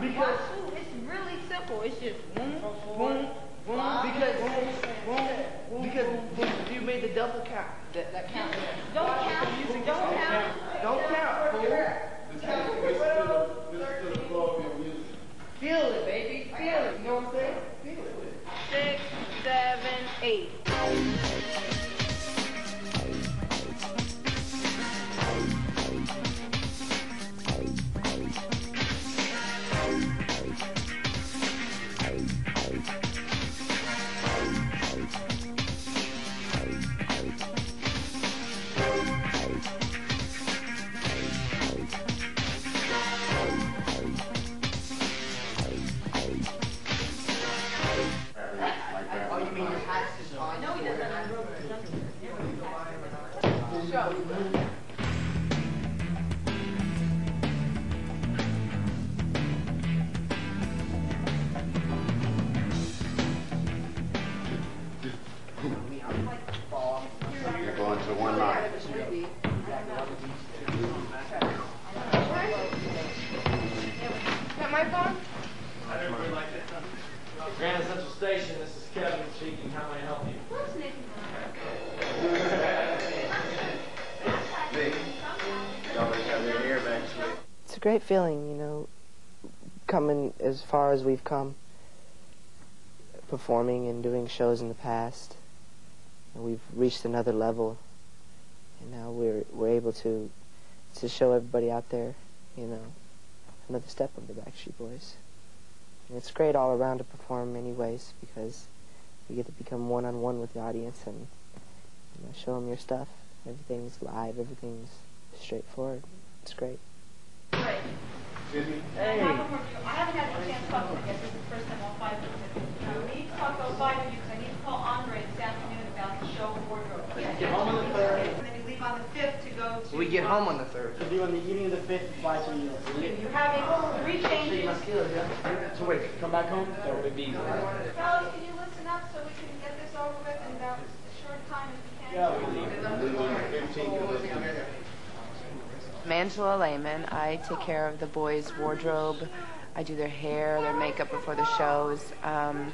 same time. Because it's really simple. It's just boom, oh, oh. boom, boom. Because boom, boom, because boom, you made the double count. That, that count. Don't count. Don't count. Don't count. Boom. Listen to the, listen to the flow of your music. Feel it, baby. Feel it. You know what I'm saying? Feel it. Six, seven, eight. Grand Central Station, this is Kevin speaking. How may I help you? A great feeling, you know, coming as far as we've come, performing and doing shows in the past. And we've reached another level, and now we're we're able to to show everybody out there, you know, another step of the Backstreet Boys. And it's great all around to perform in many ways because you get to become one on one with the audience and you know, show them your stuff. Everything's live, everything's straightforward. It's great. Excuse me? I haven't had a chance to talk to you yet. This is the first time all five of us have been. Uh, We need to talk to all five of you because I need to call Andre this afternoon about the show wardrobe. Get home on the third. And then you leave on the fifth to go to. We get home on the third. To do on the evening of the fifth, fly to New York. You're having three changes. So wait, come back home? That would be easy. Fellas, can you listen up so we can get this over with in about a short time as we can? Yeah, we leave. Leave on the 15th of this month. I'm Angela Lehman. I take care of the boys' wardrobe. I do their hair, their makeup before the shows. Um,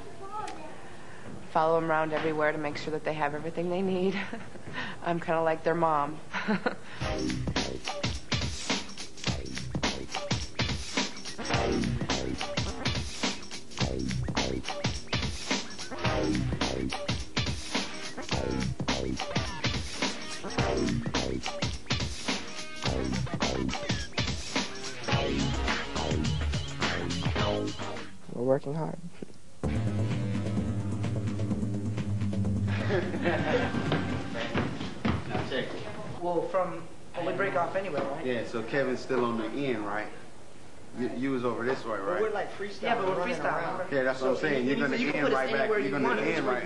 follow them around everywhere to make sure that they have everything they need. I'm kind of like their mom. working hard. Now check it. Well, from when we break off anyway, right? Yeah, so Kevin's still on the end, right? You, you was over this way, right? We're like freestyle. Yeah, but we're running freestyling. around. Yeah, that's what I'm saying. You're gonna you end right back. anywhere You're gonna want. end right.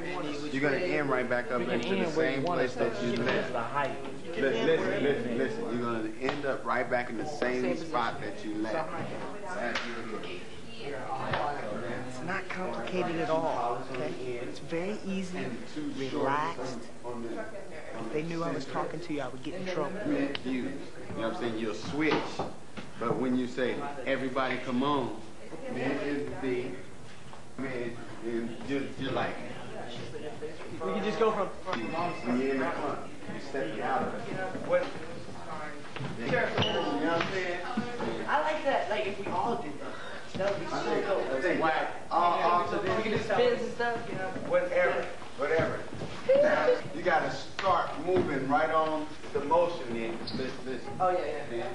You're gonna end right back up You into the you same want place us that you to. left. The height. Li- Listen, listen, listen. You're gonna end up right back in the same spot that you left. It's not complicated at all, okay? It's very easy, relaxed. If they knew I was talking to you, I would get in trouble. confused. You know what I'm saying? You'll switch. But when you say, everybody come on, man is the, man, and just, just like, We can just go from. you, when you're in the front, you step out this, can do spins and stuff, you know. whatever, whatever. Now, you gotta start moving right on the motion then. Listen, listen. Oh yeah, yeah. man.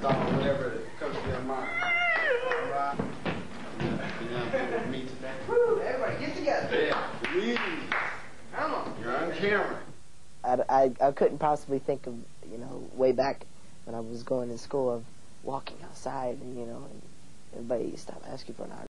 Start whatever comes to your mind. All right? You know, you know, with me today? Woo, everybody get together. Yeah, please. Come on. You're on camera. I, I, I couldn't possibly think of, you know, way back when I was going to school of walking outside and, you know, and everybody stop asking for an autograph.